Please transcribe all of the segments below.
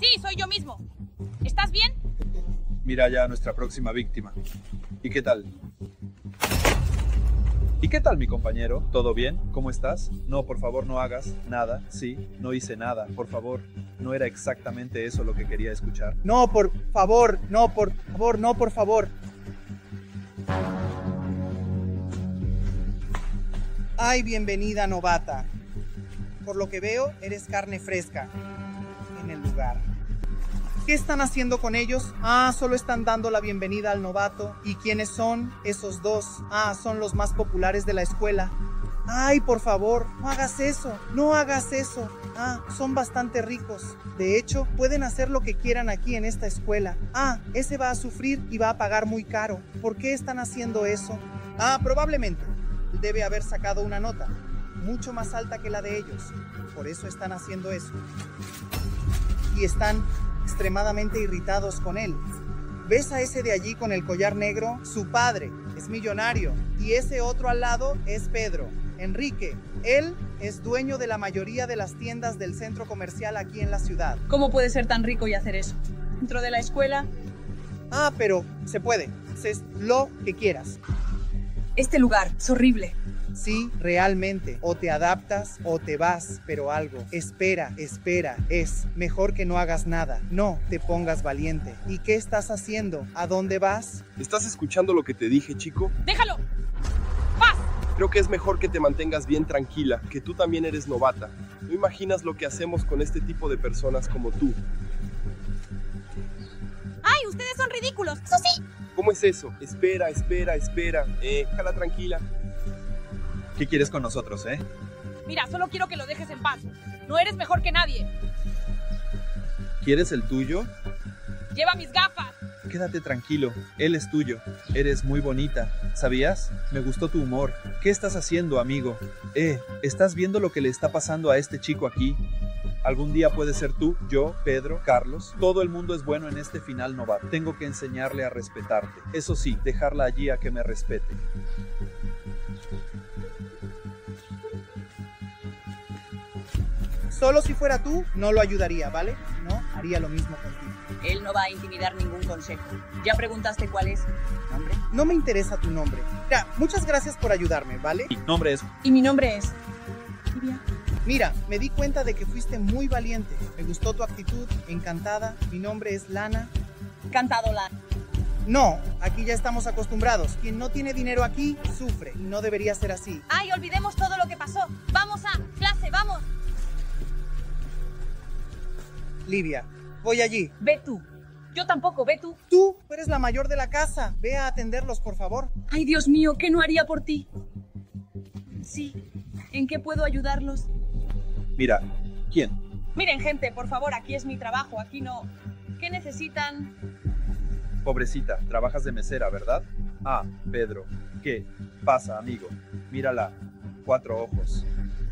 Sí, soy yo mismo. ¿Estás bien? Mira ya a nuestra próxima víctima. ¿Y qué tal? ¿Y qué tal, mi compañero? ¿Todo bien? ¿Cómo estás? No, por favor, no hagas nada. Sí, no hice nada. Por favor, no era exactamente eso lo que quería escuchar. No, por favor, no, por favor, no, por favor. Ay, bienvenida, novata. Por lo que veo, eres carne fresca en el lugar. ¿Qué están haciendo con ellos? Ah, solo están dando la bienvenida al novato. ¿Y quiénes son esos dos? Ah, son los más populares de la escuela. Ay, por favor, no hagas eso, no hagas eso. Ah, son bastante ricos. De hecho, pueden hacer lo que quieran aquí en esta escuela. Ah, ese va a sufrir y va a pagar muy caro. ¿Por qué están haciendo eso? Ah, probablemente. Debe haber sacado una nota mucho más alta que la de ellos. Por eso están haciendo eso. Y están extremadamente irritados con él. ¿Ves a ese de allí con el collar negro? Su padre es millonario y ese otro al lado es Pedro, Enrique. Él es dueño de la mayoría de las tiendas del centro comercial aquí en la ciudad. ¿Cómo puedes ser tan rico y hacer eso? ¿Dentro de la escuela? Ah, pero se puede. Es lo que quieras. Este lugar es horrible. Sí, realmente. O te adaptas o te vas, pero algo. Espera, espera. Es mejor que no hagas nada. No te pongas valiente. ¿Y qué estás haciendo? ¿A dónde vas? ¿Estás escuchando lo que te dije, chico? ¡Déjalo! ¡Paz! Creo que es mejor que te mantengas bien tranquila, que tú también eres novata. No imaginas lo que hacemos con este tipo de personas como tú. ¡Ay, ustedes son ridículos! ¡Eso sí! ¿Cómo es eso? Espera, espera, espera. Eh, déjala tranquila. ¿Qué quieres con nosotros, eh? Mira, solo quiero que lo dejes en paz. No eres mejor que nadie. ¿Quieres el tuyo? Lleva mis gafas. Quédate tranquilo, él es tuyo. Eres muy bonita, ¿sabías? Me gustó tu humor. ¿Qué estás haciendo, amigo? Eh, ¿estás viendo lo que le está pasando a este chico aquí? Algún día puede ser tú, yo, Pedro, Carlos. Todo el mundo es bueno en este final novato. Tengo que enseñarle a respetarte. Eso sí, dejarla allí a que me respete. Solo si fuera tú, no lo ayudaría, ¿vale? No, haría lo mismo contigo. Él no va a intimidar ningún consejo. ¿Ya preguntaste cuál es nombre? No me interesa tu nombre. Mira, muchas gracias por ayudarme, ¿vale? Mi nombre es... Y mi nombre es... Livia. Mira, me di cuenta de que fuiste muy valiente. Me gustó tu actitud, encantada. Mi nombre es Lana. Cantado la... No, aquí ya estamos acostumbrados. Quien no tiene dinero aquí, sufre. Y no debería ser así. Ay, olvidemos todo lo que pasó. Livia, voy allí. Ve tú. Yo tampoco, ve tú. Tú eres la mayor de la casa. Ve a atenderlos, por favor. Ay, Dios mío, ¿qué no haría por ti? Sí. ¿En qué puedo ayudarlos? Mira, ¿quién? Miren, gente, por favor, aquí es mi trabajo, aquí no. ¿Qué necesitan? Pobrecita, trabajas de mesera, ¿verdad? Ah, Pedro. ¿Qué pasa, amigo? Mírala. Cuatro ojos.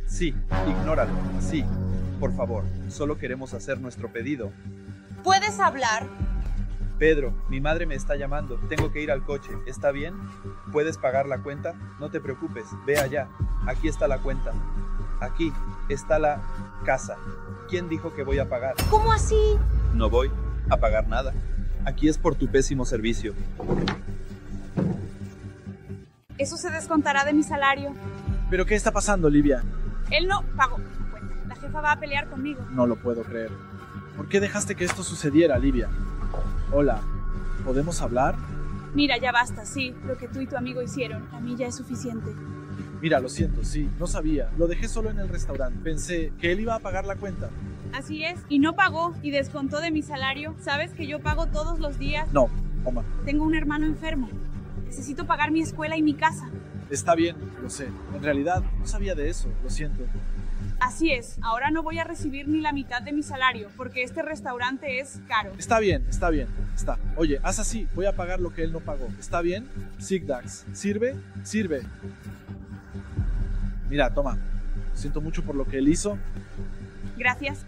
Sí, ignóralo. Sí. Por favor, solo queremos hacer nuestro pedido. ¿Puedes hablar? Pedro, mi madre me está llamando. Tengo que ir al coche. ¿Está bien? ¿Puedes pagar la cuenta? No te preocupes. Ve allá. Aquí está la cuenta. Aquí está la casa. ¿Quién dijo que voy a pagar? ¿Cómo así? No voy a pagar nada. Aquí es por tu pésimo servicio. Eso se descontará de mi salario. ¿Pero qué está pasando, Livia? Él no pagó jefa va a pelear conmigo. No lo puedo creer. ¿Por qué dejaste que esto sucediera, Livia? Hola, ¿podemos hablar? Mira, ya basta, sí. Lo que tú y tu amigo hicieron, a mí ya es suficiente. Mira, lo siento, sí, no sabía. Lo dejé solo en el restaurante. Pensé que él iba a pagar la cuenta. Así es, y no pagó y descontó de mi salario. ¿Sabes que yo pago todos los días? No, Oma, Tengo un hermano enfermo. Necesito pagar mi escuela y mi casa. está bien, lo sé. En realidad, no sabía de eso, lo siento. Así es, ahora no voy a recibir ni la mitad de mi salario porque este restaurante es caro. Está bien, está bien, está. Oye, haz así, voy a pagar lo que él no pagó. ¿Está bien? Zigdags. ¿Sirve? Sirve. Mira, toma. Siento mucho por lo que él hizo. Gracias.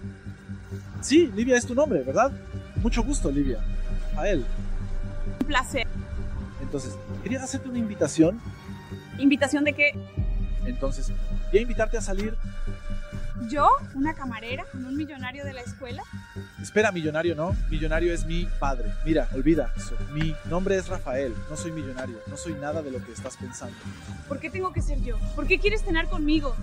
Sí, Livia es tu nombre, ¿verdad? Mucho gusto, Livia. A él. Un placer. Entonces, quería hacerte una invitación. ¿Invitación de qué? Entonces, quería invitarte a salir ¿Yo? ¿Una camarera? ¿Con un millonario de la escuela? Espera, millonario no. Millonario es mi padre. Mira, olvida eso. Mi nombre es Rafael. No soy millonario. No soy nada de lo que estás pensando. ¿Por qué tengo que ser yo? ¿Por qué quieres cenar conmigo?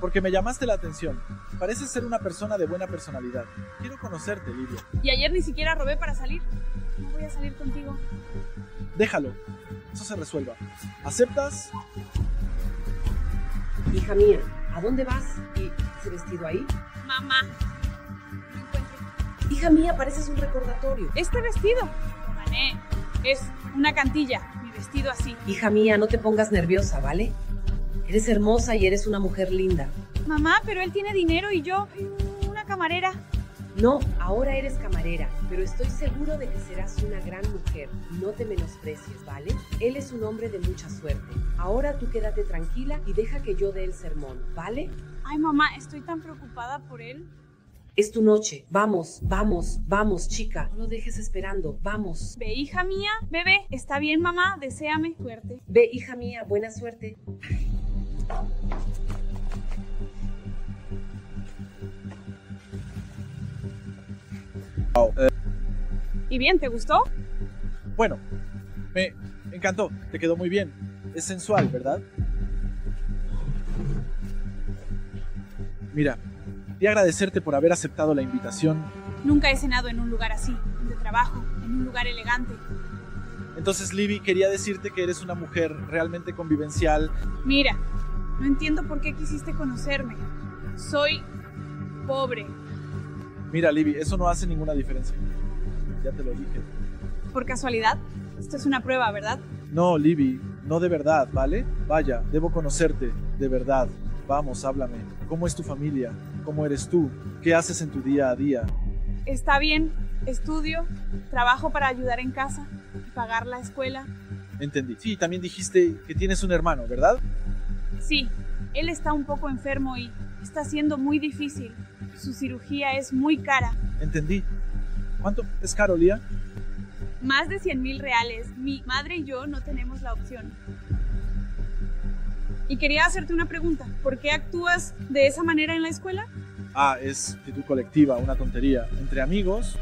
Porque me llamaste la atención. Pareces ser una persona de buena personalidad. Quiero conocerte, Livia. Y ayer ni siquiera robé para salir. No voy a salir contigo. Déjalo. Eso se resuelva. ¿Aceptas? Hija mía, ¿a dónde vas? ¿Y ese vestido ahí? Mamá. No encuentro. Hija mía, pareces un recordatorio. Este vestido. Lo gané. Es una cantilla. Mi vestido así. Hija mía, no te pongas nerviosa, ¿vale? Eres hermosa y eres una mujer linda. Mamá, pero él tiene dinero y yo. Una camarera. No, ahora eres camarera, pero estoy seguro de que serás una gran mujer. No te menosprecies, ¿vale? Él es un hombre de mucha suerte. Ahora tú quédate tranquila y deja que yo dé el sermón, ¿vale? Ay, mamá, estoy tan preocupada por él. Es tu noche. Vamos, vamos, vamos, chica. No lo dejes esperando. Vamos. Ve, hija mía. Bebé, está bien, mamá. Deséame suerte. Ve, hija mía, buena suerte. ¿Y bien, te gustó? Bueno, me encantó. Te quedó muy bien. Es sensual, ¿verdad? Mira, quería agradecerte por haber aceptado la invitación. Nunca he cenado en un lugar así, de trabajo, en un lugar elegante. Entonces, Libby, quería decirte que eres una mujer realmente convivencial. Mira, no entiendo por qué quisiste conocerme. Soy pobre. Mira, Libby, eso no hace ninguna diferencia. Ya te lo dije. ¿Por casualidad? Esto es una prueba, ¿verdad? No, Libby, no de verdad, ¿vale? Vaya, debo conocerte, de verdad. Vamos, háblame. ¿Cómo es tu familia? ¿Cómo eres tú? ¿Qué haces en tu día a día? Está bien, estudio, trabajo para ayudar en casa y pagar la escuela. Entendí. Sí, también dijiste que tienes un hermano, ¿verdad? Sí, él está un poco enfermo y está siendo muy difícil. Su cirugía es muy cara. Entendí. ¿Cuánto es caro, Lía? Más de 100 mil reales. Mi madre y yo no tenemos la opción. Y quería hacerte una pregunta. ¿Por qué actúas de esa manera en la escuela? Ah, es actitud colectiva, una tontería. Entre amigos,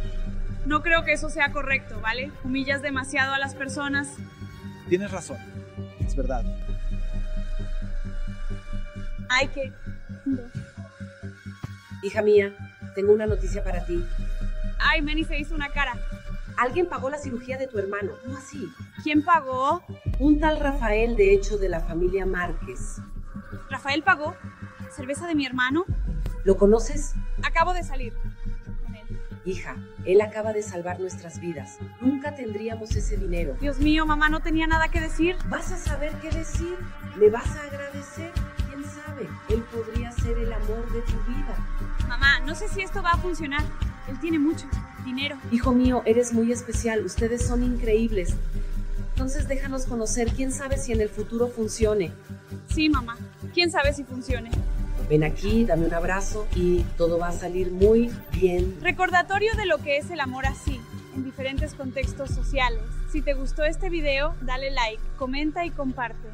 No creo que eso sea correcto, ¿vale? Humillas demasiado a las personas. tienes razón. Es verdad. Ay, qué... Hija mía, tengo una noticia para ti. Ay, Manny se hizo una cara. Alguien pagó la cirugía de tu hermano. ¿Cómo así? ¿Quién pagó? Un tal Rafael, de hecho, de la familia Márquez. ¿Rafael pagó? ¿Cerveza de mi hermano? ¿Lo conoces? Acabo de salir con él. Hija, él acaba de salvar nuestras vidas. Nunca tendríamos ese dinero. Dios mío, mamá no tenía nada que decir. ¿Vas a saber qué decir? ¿Le vas a agradecer? ¿Quién sabe? Él podría ser el amor de tu vida. Mamá, no sé si esto va a funcionar. Él tiene mucho dinero. Hijo mío, eres muy especial. Ustedes son increíbles. Entonces déjanos conocer. ¿Quién sabe si en el futuro funcione? Sí, mamá. ¿Quién sabe si funcione? Ven aquí, dame un abrazo y todo va a salir muy bien. Recordatorio de lo que es el amor así, en diferentes contextos sociales. Si te gustó este video, dale like, comenta y comparte.